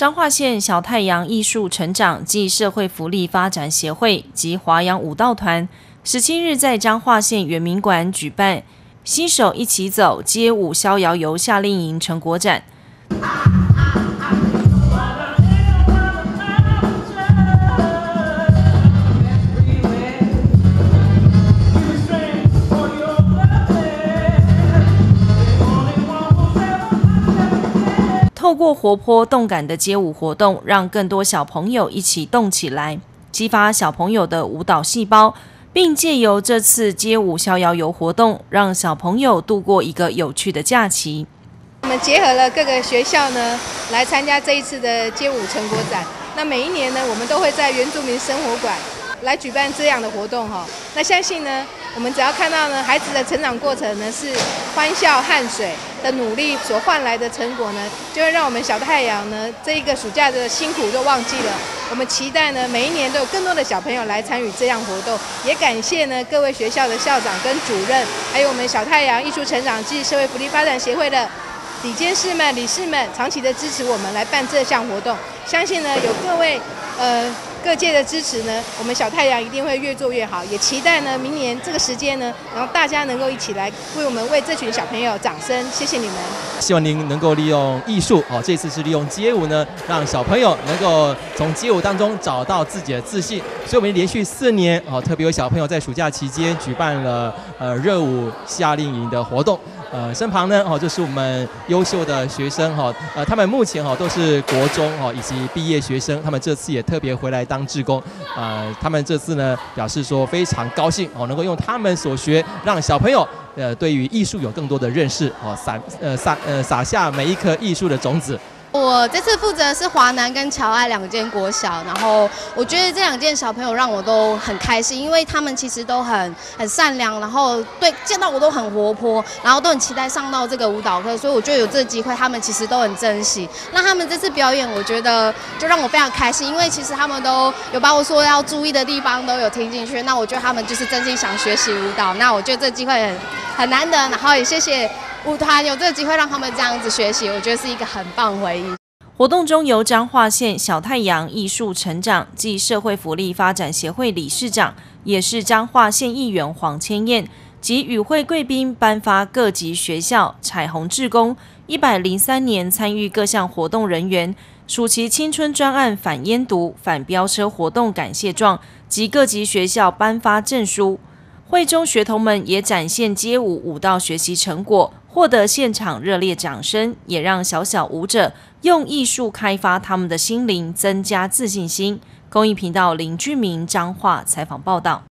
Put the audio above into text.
彰化县小太阳艺术成长暨社会福利发展协会及华阳舞蹈团十七日在彰化县圆明馆举办“新手一起走，街舞逍遥游”夏令营成果展。透过活泼动感的街舞活动，让更多小朋友一起动起来，激发小朋友的舞蹈细胞，并借由这次街舞逍遥游活动，让小朋友度过一个有趣的假期。我们结合了各个学校呢，来参加这一次的街舞成果展。那每一年呢，我们都会在原住民生活馆来举办这样的活动哈。那相信呢。我们只要看到呢，孩子的成长过程呢是欢笑、汗水的努力所换来的成果呢，就会让我们小太阳呢这一个暑假的辛苦都忘记了。我们期待呢，每一年都有更多的小朋友来参与这样活动，也感谢呢各位学校的校长跟主任，还有我们小太阳艺术成长暨社会福利发展协会的理监事们、理事们，长期的支持我们来办这项活动。相信呢，有各位呃。各界的支持呢，我们小太阳一定会越做越好，也期待呢明年这个时间呢，然后大家能够一起来为我们为这群小朋友掌声，谢谢你们。希望您能够利用艺术哦，这次是利用街舞呢，让小朋友能够从街舞当中找到自己的自信。所以我们连续四年哦，特别有小朋友在暑假期间举办了呃热舞夏令营的活动。呃，身旁呢，哦，就是我们优秀的学生哈，呃，他们目前哈都是国中哈以及毕业学生，他们这次也特别回来当志工，呃，他们这次呢表示说非常高兴哦，能够用他们所学，让小朋友呃对于艺术有更多的认识哦，撒呃撒呃撒下每一颗艺术的种子。我这次负责是华南跟乔爱两间国小，然后我觉得这两件小朋友让我都很开心，因为他们其实都很很善良，然后对见到我都很活泼，然后都很期待上到这个舞蹈课，所以我觉得有这个机会，他们其实都很珍惜。那他们这次表演，我觉得就让我非常开心，因为其实他们都有把我说要注意的地方都有听进去。那我觉得他们就是真心想学习舞蹈，那我觉得这机会很很难得，然后也谢谢。舞团有这个机会让他们这样子学习，我觉得是一个很棒回忆。活动中由彰化县小太阳艺术成长暨社会福利发展协会理事长，也是彰化县议员黄千燕及与会贵宾颁发各级学校彩虹志工一百零三年参与各项活动人员暑期青春专案反烟毒、反飙车活动感谢状及各级学校颁发证书。会中学童们也展现街舞舞蹈学习成果。获得现场热烈掌声，也让小小舞者用艺术开发他们的心灵，增加自信心。公益频道林俊明彰化采访报道。